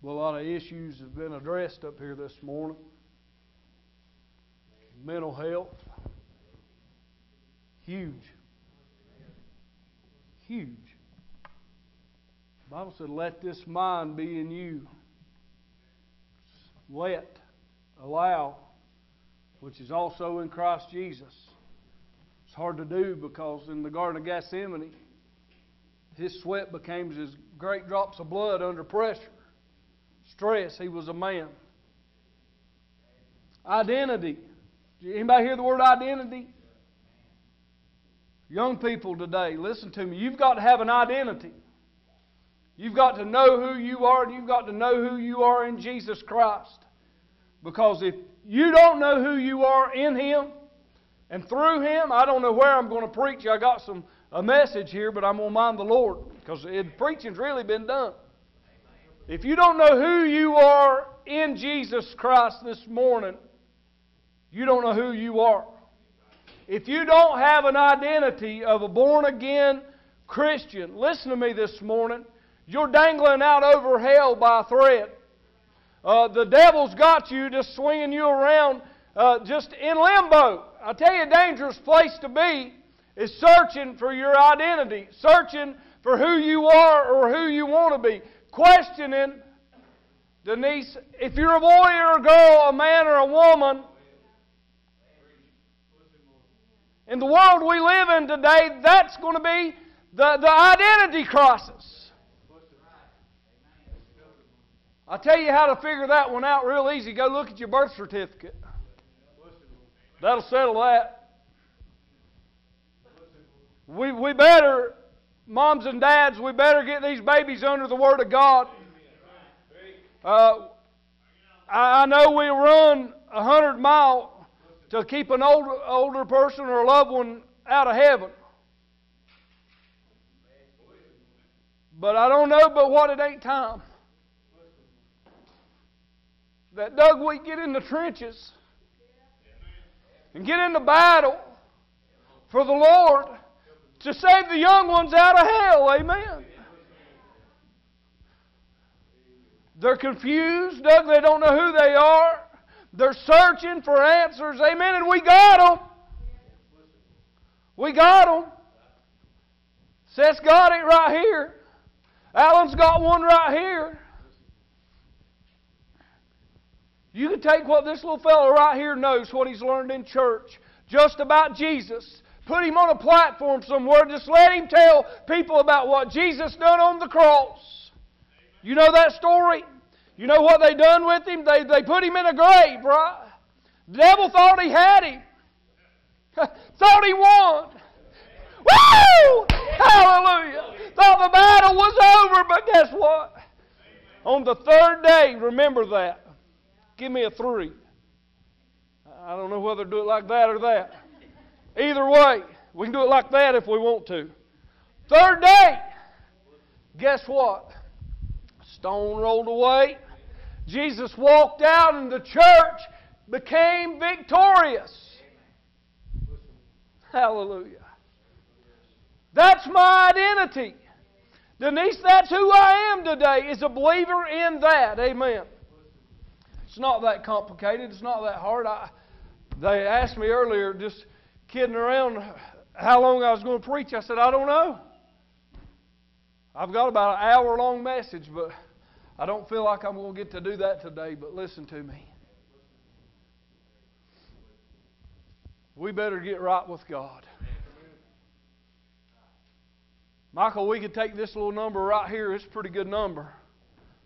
Well, a lot of issues have been addressed up here this morning. Mental health, huge. Huge. The Bible said, Let this mind be in you. Let, allow, which is also in Christ Jesus. It's hard to do because in the Garden of Gethsemane, his sweat became as great drops of blood under pressure. Stress, he was a man. Identity. Anybody hear the word identity? Young people today, listen to me. You've got to have an identity. You've got to know who you are, and you've got to know who you are in Jesus Christ. Because if you don't know who you are in Him and through Him, I don't know where I'm going to preach. I got some a message here, but I'm going to mind the Lord because preaching's really been done. If you don't know who you are in Jesus Christ this morning, you don't know who you are. If you don't have an identity of a born again Christian, listen to me this morning. You're dangling out over hell by a thread. Uh, the devil's got you just swinging you around uh, just in limbo. I tell you, a dangerous place to be is searching for your identity, searching for who you are or who you want to be, questioning, Denise, if you're a boy or a girl, a man or a woman, in the world we live in today, that's going to be the, the identity crisis. I'll tell you how to figure that one out real easy. Go look at your birth certificate. That'll settle that. We, we better, moms and dads, we better get these babies under the Word of God. Uh, I know we run a hundred mile to keep an older, older person or a loved one out of heaven. But I don't know but what it ain't time. That Doug, we get in the trenches and get in the battle for the Lord to save the young ones out of hell. Amen. They're confused, Doug. They don't know who they are. They're searching for answers. Amen. And we got them. We got them. Seth's got it right here. Alan's got one right here. You can take what this little fellow right here knows, what he's learned in church, just about Jesus, Put him on a platform somewhere. Just let him tell people about what Jesus done on the cross. You know that story? You know what they done with him? They, they put him in a grave, right? The devil thought he had him. thought he won. Woo! Hallelujah. Thought the battle was over, but guess what? On the third day, remember that. Give me a three. I don't know whether to do it like that or that. Either way, we can do it like that if we want to. Third day, guess what? Stone rolled away. Jesus walked out, and the church became victorious. Hallelujah. That's my identity. Denise, that's who I am today, is a believer in that. Amen. It's not that complicated. It's not that hard. I, they asked me earlier, just kidding around how long I was going to preach. I said, I don't know. I've got about an hour long message, but I don't feel like I'm going to get to do that today. But listen to me. We better get right with God. Michael, we could take this little number right here. It's a pretty good number.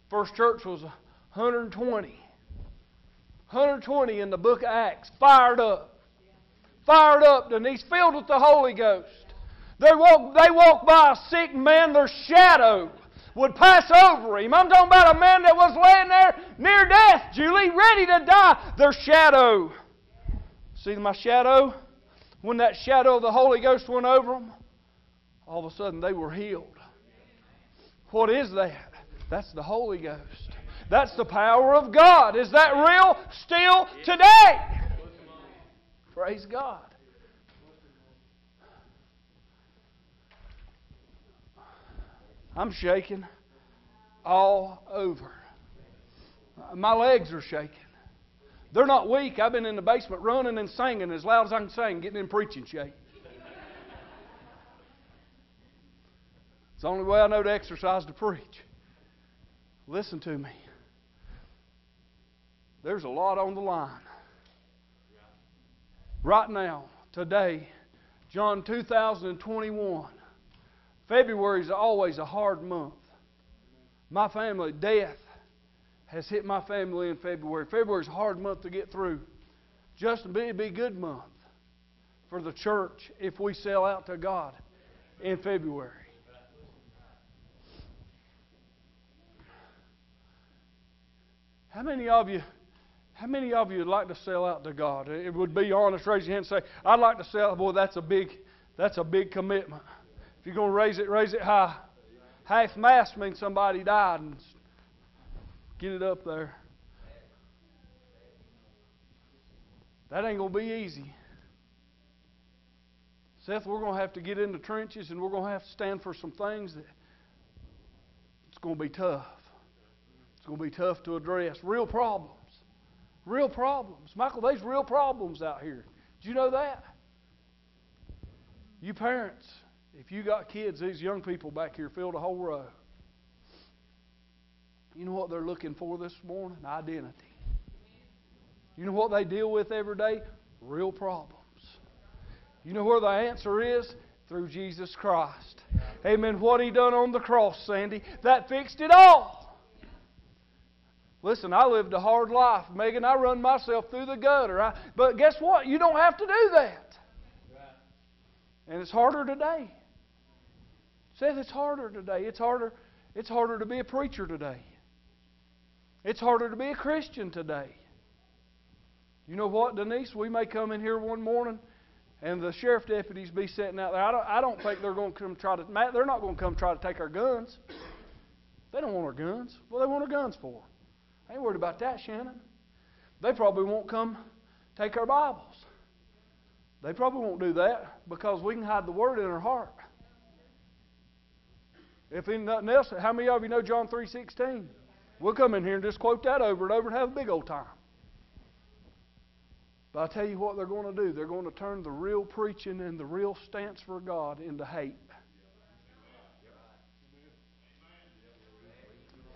First church was 120. 120 in the book of Acts, fired up fired up and he's filled with the Holy Ghost. They walk, they walk by a sick man, their shadow would pass over him. I'm talking about a man that was laying there near death, Julie, ready to die. Their shadow. See my shadow? When that shadow of the Holy Ghost went over them, all of a sudden they were healed. What is that? That's the Holy Ghost. That's the power of God. Is that real still today? Praise God. I'm shaking all over. my legs are shaking. They're not weak. I've been in the basement running and singing as loud as I can sing, getting in preaching shape. It's the only way I know to exercise to preach. Listen to me. There's a lot on the line. Right now, today, John 2021. February is always a hard month. My family, death has hit my family in February. February is a hard month to get through. Justin, it'd be a good month for the church if we sell out to God in February. How many of you how many of you would like to sell out to God? It would be honest, raise your hand and say, I'd like to sell. Boy, that's a big, that's a big commitment. If you're going to raise it, raise it high. Half mast means somebody died and get it up there. That ain't going to be easy. Seth, we're going to have to get in the trenches and we're going to have to stand for some things that it's going to be tough. It's going to be tough to address. Real problems. Real problems. Michael, there's real problems out here. Do you know that? You parents, if you got kids, these young people back here filled a whole row. You know what they're looking for this morning? Identity. You know what they deal with every day? Real problems. You know where the answer is? Through Jesus Christ. Amen. What He done on the cross, Sandy, that fixed it all. Listen, I lived a hard life, Megan. I run myself through the gutter. I, but guess what? You don't have to do that. And it's harder today. Seth, it's harder today. It's harder. It's harder to be a preacher today. It's harder to be a Christian today. You know what, Denise? We may come in here one morning and the sheriff deputies be sitting out there. I don't, I don't think they're going to come try to. Matt, They're not going to come try to take our guns. They don't want our guns. What do they want our guns for? I ain't worried about that, Shannon. They probably won't come take our Bibles. They probably won't do that because we can hide the Word in our heart. If nothing else, how many of you know John 3.16? We'll come in here and just quote that over and over and have a big old time. But I'll tell you what they're going to do. They're going to turn the real preaching and the real stance for God into hate.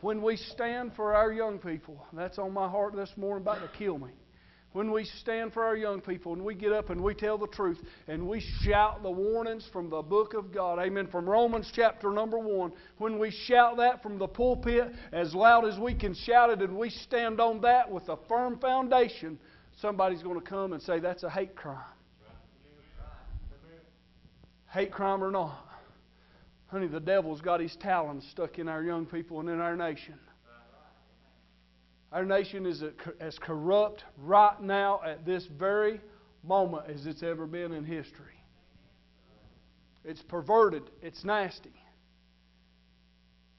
When we stand for our young people, that's on my heart this morning, about to kill me. When we stand for our young people and we get up and we tell the truth and we shout the warnings from the book of God, amen, from Romans chapter number one, when we shout that from the pulpit as loud as we can shout it and we stand on that with a firm foundation, somebody's going to come and say that's a hate crime. Hate crime or not. Honey, the devil's got his talons stuck in our young people and in our nation. Our nation is as corrupt right now at this very moment as it's ever been in history. It's perverted, it's nasty.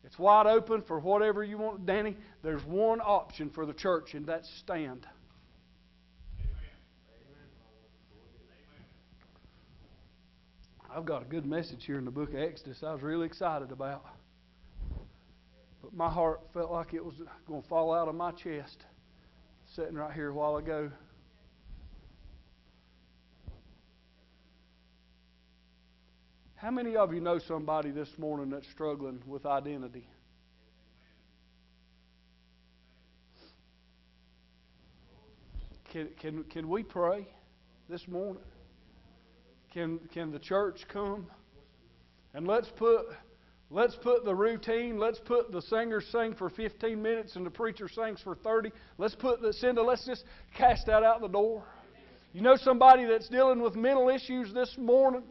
It's wide open for whatever you want. Danny, there's one option for the church, and that's stand. I've got a good message here in the book of Exodus I was really excited about. But my heart felt like it was going to fall out of my chest sitting right here a while ago. How many of you know somebody this morning that's struggling with identity? Can, can, can we pray this morning? Can, can the church come? And let's put, let's put the routine, let's put the singers sing for 15 minutes and the preacher sings for 30. Let's put the, Cinda, let's just cast that out the door. You know somebody that's dealing with mental issues this morning?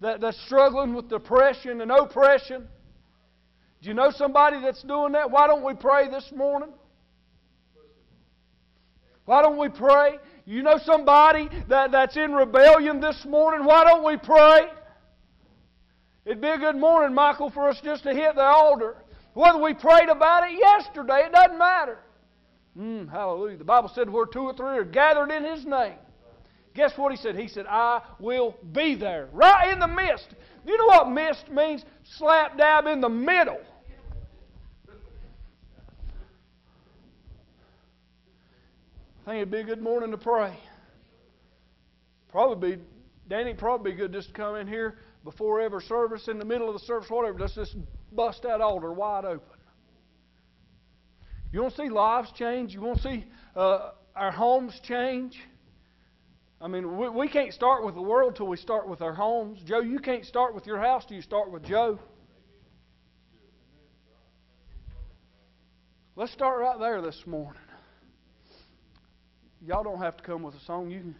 That, that's struggling with depression and oppression? Do you know somebody that's doing that? Why don't we pray this morning? Why don't we pray? You know somebody that, that's in rebellion this morning? Why don't we pray? It'd be a good morning, Michael, for us just to hit the altar. Whether we prayed about it yesterday, it doesn't matter. Mm, hallelujah. The Bible said where two or three are gathered in His name. Guess what He said? He said, I will be there, right in the midst. You know what midst means? Slap dab in the middle. I think it'd be a good morning to pray. Probably Danny, probably good just to come in here before every service, in the middle of the service, whatever. Let's just bust that altar wide open. You want to see lives change? You want to see uh, our homes change? I mean, we, we can't start with the world till we start with our homes. Joe, you can't start with your house till you start with Joe. Let's start right there this morning. Y'all don't have to come with a song. You can,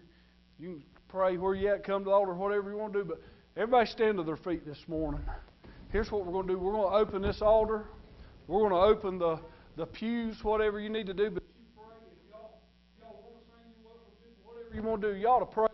you can pray where you at, come to the altar, whatever you want to do. But everybody stand to their feet this morning. Here's what we're going to do. We're going to open this altar. We're going to open the, the pews, whatever you need to do. But you pray. If y'all, y'all want to sing, whatever you want to do, y'all to pray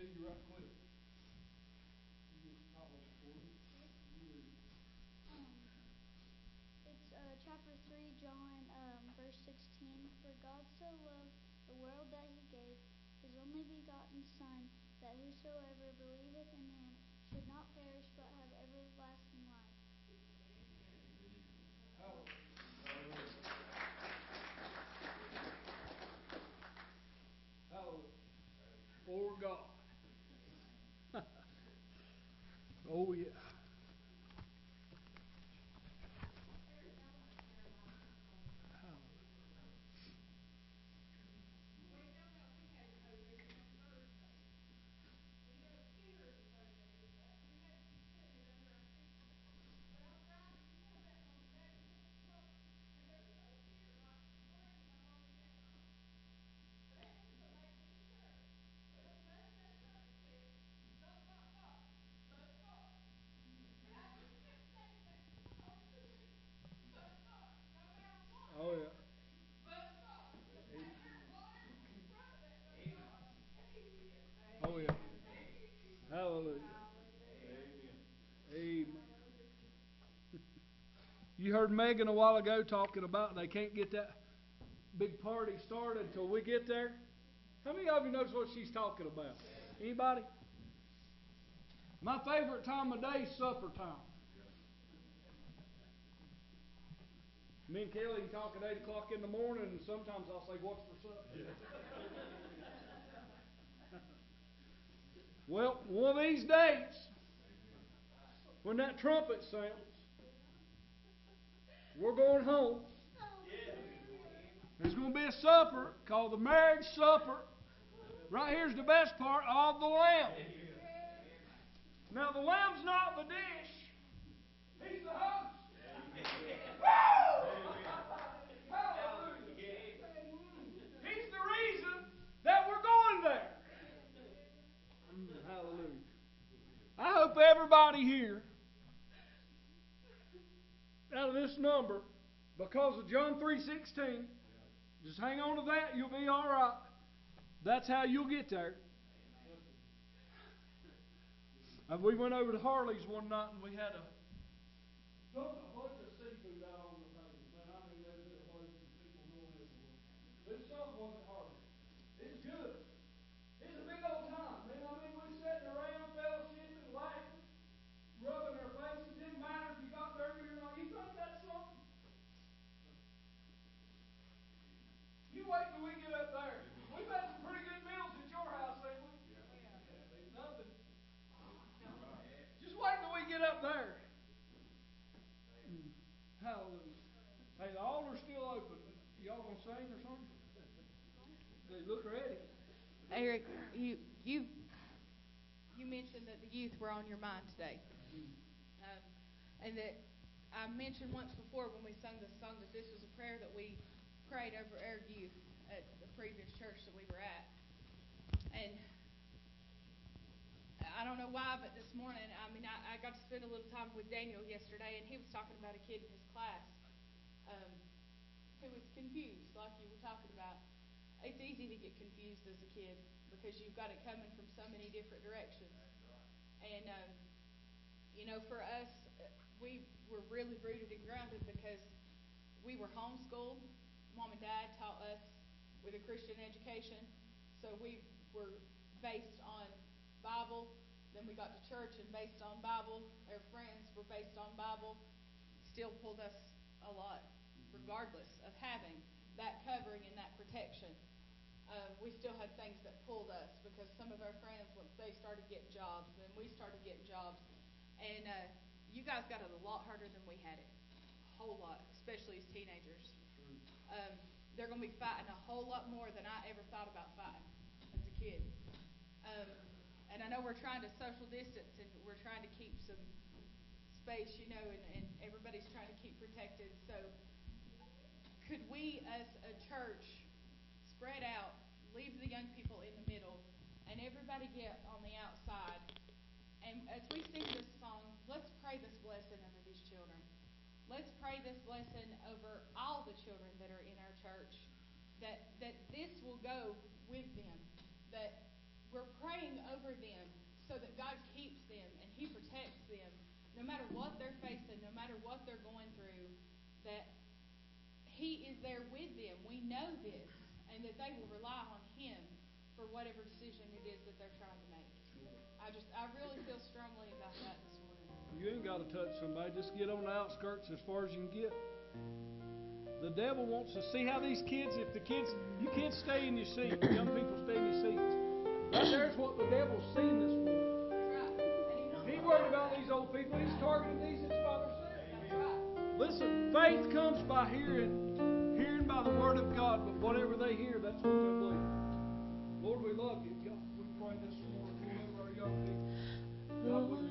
to you right quick. It's uh, chapter 3, John, um, verse 16. For God so loved the world that he gave his only begotten Son, that whosoever believeth in him should not perish but have everlasting life. Hallelujah. For God. Oh, yeah. Oh, yeah. Oh, yeah. Hallelujah. Amen. You heard Megan a while ago talking about they can't get that big party started until we get there. How many of you knows what she's talking about? Anybody? My favorite time of day is supper time. Me and Kelly can talk at 8 o'clock in the morning, and sometimes I'll say, What's for supper? well, one of these days, when that trumpet sounds, we're going home. There's going to be a supper called the marriage supper. Right here's the best part of the lamb. Now, the lamb's not the dish, he's the host. He's the reason that we're going there. Hallelujah. I hope everybody here, out of this number, because of John 3.16, just hang on to that, you'll be all right. That's how you'll get there. And we went over to Harley's one night and we had a dumped a bunch of seafood out on the table. Man, I mean, there was a bunch of people going everywhere. This stuff wasn't hard. It's good. It's a big old time. Man, I mean, we sitting around, fellowshipping, laughing, rubbing our faces. Didn't matter if you got dirty or not. You think that's something? You wait till we get up there. We've had some pretty good meals at your house, ain't we? Nothing. Just wait till we get up there. Hallelujah. Hey, the altar's still open. Y'all gonna sing or something? They look ready. Eric, you you you mentioned that the youth were on your mind today, um, and that I mentioned once before when we sung this song that this was a prayer that we prayed over our youth at the previous church that we were at, and I don't know why, but this morning, I mean, I, I got to spend a little time with Daniel yesterday, and he was talking about a kid in his class um, who was confused, like you were talking about. It's easy to get confused as a kid because you've got it coming from so many different directions. And, um, you know, for us, we were really rooted and grounded because we were homeschooled. Mom and Dad taught us with a Christian education. So we were based on Bible. Then we got to church and based on Bible. Our friends were based on Bible. Still pulled us a lot, regardless of having that covering and that protection. Um, we still had things that pulled us because some of our friends, once they started getting jobs, then we started getting jobs. And uh, you guys got it a lot harder than we had it. A whole lot, especially as teenagers. Um, they're going to be fighting a whole lot more than I ever thought about fighting as a kid. Um, and I know we're trying to social distance and we're trying to keep some space, you know, and, and everybody's trying to keep protected. So, could we as a church spread out, Leave the young people in the middle, and everybody get on the outside. And as we sing this song, let's pray this blessing over these children. Let's pray this blessing over all the children that are in our church, that, that this will go with them, that we're praying over them so that God keeps them and He protects them no matter what they're facing, no matter what they're going through, that He is there with them. We know this and that they will rely on Him for whatever decision it is that they're trying to make. I just, I really feel strongly about that this morning. You ain't got to touch somebody. Just get on the outskirts as far as you can get. The devil wants to see how these kids, if the kids, you kids stay in your seat. Young people stay in your seats. But there's what the devil's seeing this morning. He's worried about these old people. He's targeting these, his father said. Listen, faith comes by hearing hearing by the word of God, but whatever they hear, that's what they believe. Lord, we love you. God, we pray this morning. Remember our young people. God, we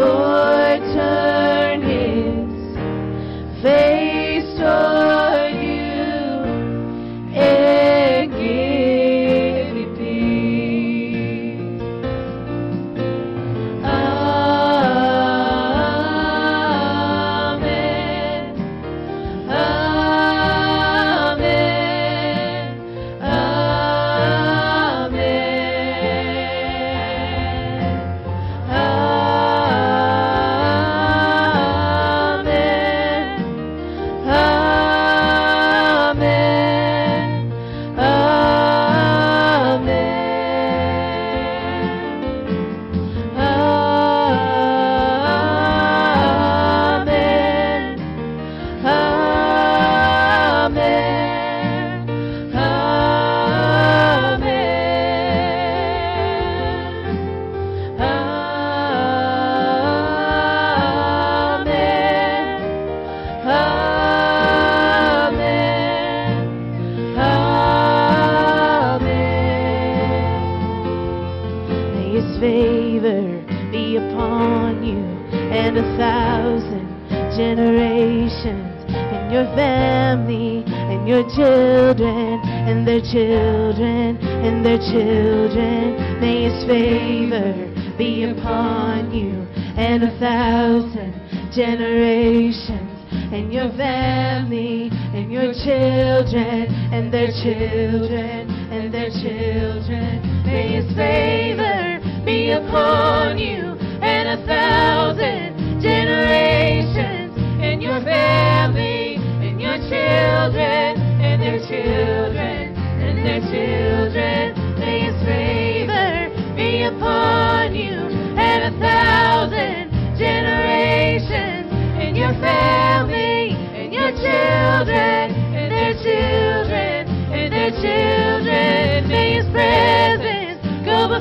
Lord.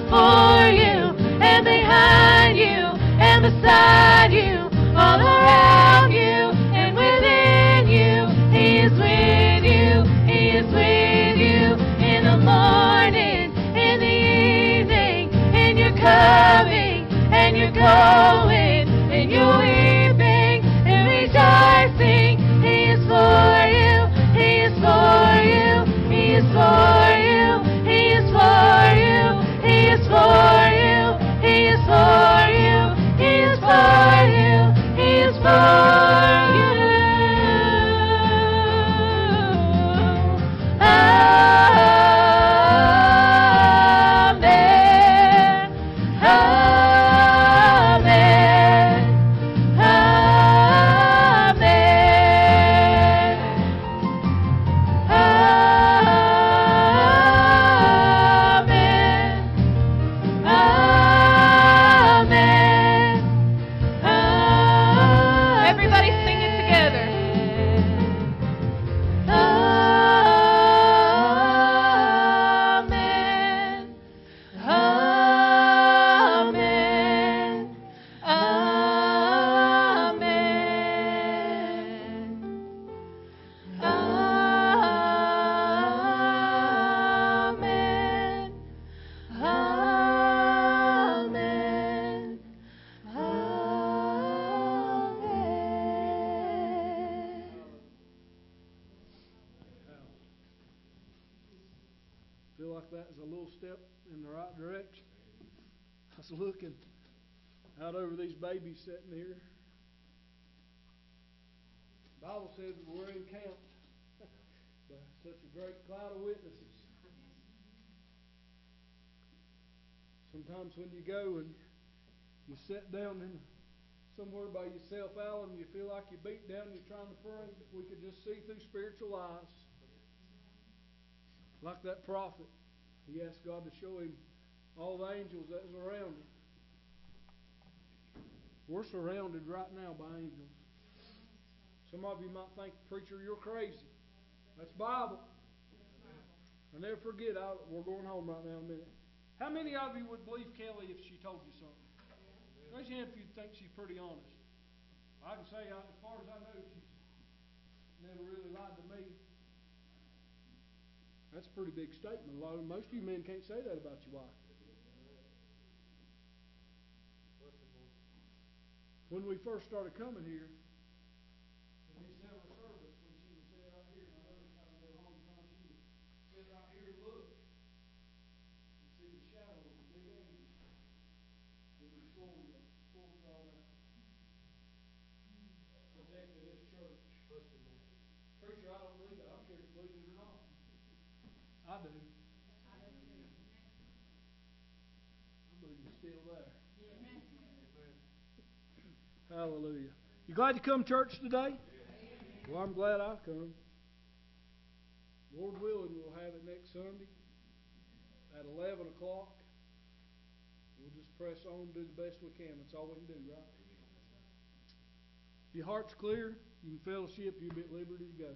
Before you and behind you and beside you, all around you and within you. He is with you. He is with you in the morning, in the evening, and you're coming and you're going direction. I was looking out over these babies sitting here. The Bible says that we're encamped by such a great cloud of witnesses. Sometimes when you go and you sit down in somewhere by yourself, Alan, you feel like you're beat down, you're trying to pray. We could just see through spiritual eyes, like that prophet, he asked God to show him all the angels that was around him. We're surrounded right now by angels. Some of you might think, preacher, you're crazy. That's Bible. I never forget. I, we're going home right now in a minute. How many of you would believe Kelly if she told you something? Raise your hand if you think she's pretty honest. I can say, as far as I know, she's never really lied to me. That's a pretty big statement. A lot of most of you men can't say that about your wife. When we first started coming here, in December service, when she was sitting right here, my other time at home, time she would sit right here look. See the shadow of the big angel. It was full, full God out. Protected this church. Preacher, I don't believe it, I don't care you believe it or not. I do. I believe it's still there. Hallelujah. You glad to come church today? Well, I'm glad I've come. Lord willing, we'll have it next Sunday at eleven o'clock. We'll just press on, do the best we can. That's all we can do, right? If your heart's clear, you can fellowship, you'll be at liberty to go.